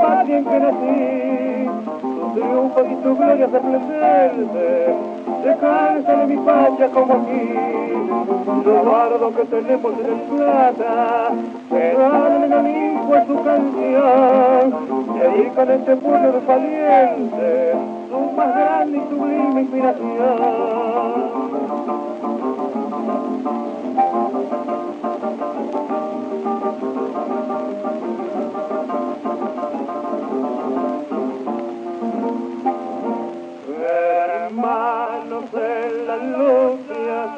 en que nací, tu triunfo y tu gloria resplandece, descansa de mi patria como aquí, lo guardo que tenemos en el plata, que dan el amigo a su canción, dedican este pueblo de valiente, su más grande y sublime inspiración.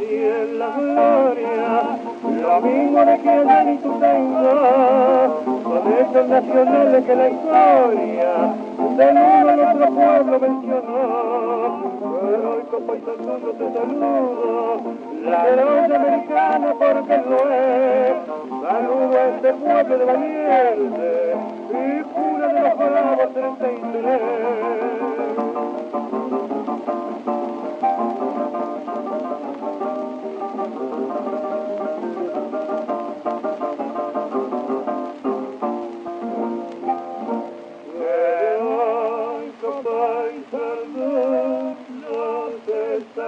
Y en la gloria, lo mismo de ayer y tú tengas, son hechos nacionales que la historia de nuestro pueblo mencionó. Heroico paisano te saludo, la noche americana porque lo es, saludo a este pueblo de valientes